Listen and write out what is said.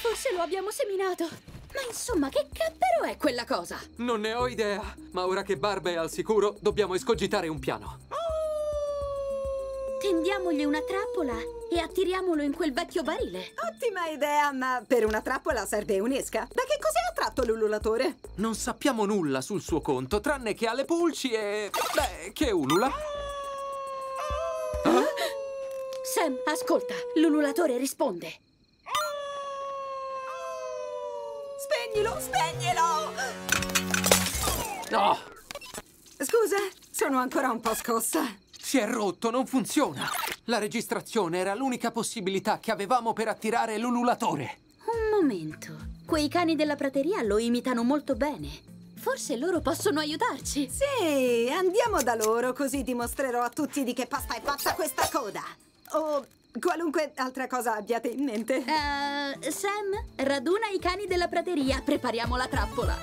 Forse lo abbiamo seminato. Ma insomma, che cappero è quella cosa? Non ne ho idea, ma ora che Barba è al sicuro, dobbiamo escogitare un piano. Tendiamogli una trappola e attiriamolo in quel vecchio barile. Ottima idea, ma per una trappola serve un'esca. Da che cos'è attratto l'ululatore? Non sappiamo nulla sul suo conto, tranne che ha le pulci e... beh, che ulula. Sam, ascolta, l'ululatore risponde. Spegnilo, spegnilo! No! Scusa, sono ancora un po' scossa. Si è rotto, non funziona! La registrazione era l'unica possibilità che avevamo per attirare l'ululatore. Un momento. Quei cani della prateria lo imitano molto bene. Forse loro possono aiutarci. Sì, andiamo da loro, così dimostrerò a tutti di che pasta è fatta questa coda. O qualunque altra cosa abbiate in mente. Eh, Sam, raduna i cani della prateria. Prepariamo la trappola.